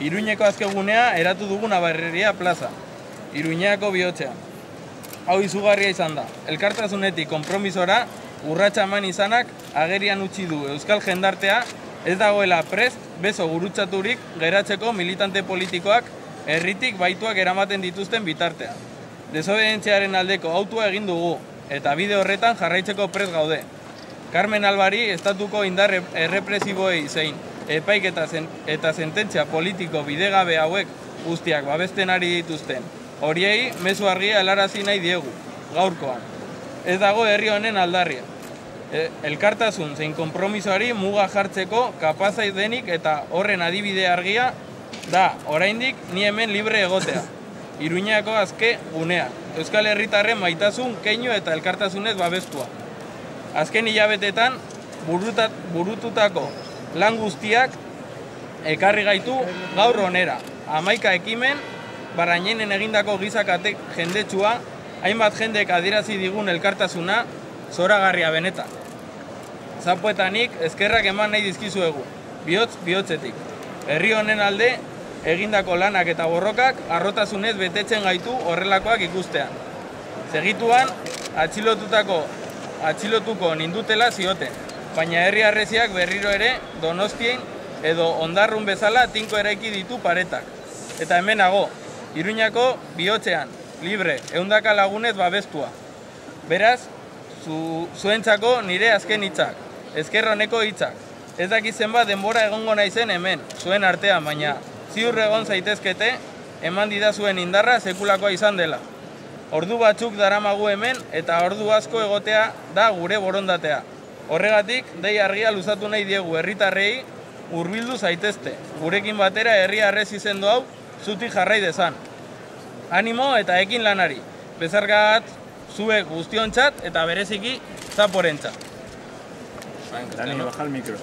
Iruñeko azkegunea eratu dugu Nabarreria plaza. Iruñeako bihotzean. Hau izugarria izan da. Elkartasunetik konpromisora urratsa eman izanak agerian utzi du Euskal Jendartea ez dagoela prest beso gurutzaturik geratzeko militante politikoak herritik baituak eramaten dituzten bitartea. Desobedientziaren aldeko autua egin dugu eta bide horretan jarraitzeko prest gaude. Carmen Albari estatuko indar errepresiboei zein epaik eta, zen, eta sententzia politiko bidegabe hauek guztiak babesten ari dituzten. Horiei mezu argia helarazi nahi diegu, gaurkoan. Ez dago herri honen aldarria. E, elkartasun zein konpromisoari muga jartzeko kapazai denik eta horren adibide argia da, oraindik ni hemen libre egotea. Iruñako azke gunea. Euskal Herritarren maitasun, keinu eta elkartasunez babestua. Azken hilabetetan burututako lan guztiak ekarri gaitu gaur onera. Amaika ekimen, barainenen egindako gizakate jendetsua, hainbat jendek adierazi digun elkartasuna, zoragarria benetan. Zapoetanik ezkerrak eman nahi dizkizuegu, bihotz bihotzetik. Herri honen alde, egindako lanak eta borrokak arrotasunez betetzen gaitu horrelakoak ikustean. Segituan, atxilotutako atxilotuko nindutela zioten, baina herri arreziak berriro ere donostien edo ondarrun bezala tinko eraiki ditu paretak. Eta hemenago, Iruñako bihotzean, libre, eundaka lagunez babestua. Beraz, zu, zuentzako nire azken hitzak, ezkerroneko hitzak. Ez dakiz zenbat denbora egongo naizen hemen, zuen artean, baina ziur egon zaitezkete, eman didazuen indarra sekulakoa izan dela. Ordu batzuk daramagu hemen eta ordu asko egotea da gure borondatea. Horregatik, dei argia luzatu nahi diegu herritarrei hurbildu zaitezte. Gurekin batera herri arrez izendu hau zutik jarrai dezan. Animo eta ekin lanari. Bezargat zuek guztiontzat eta bereziki zaporentzat. Dani. Baja el micro.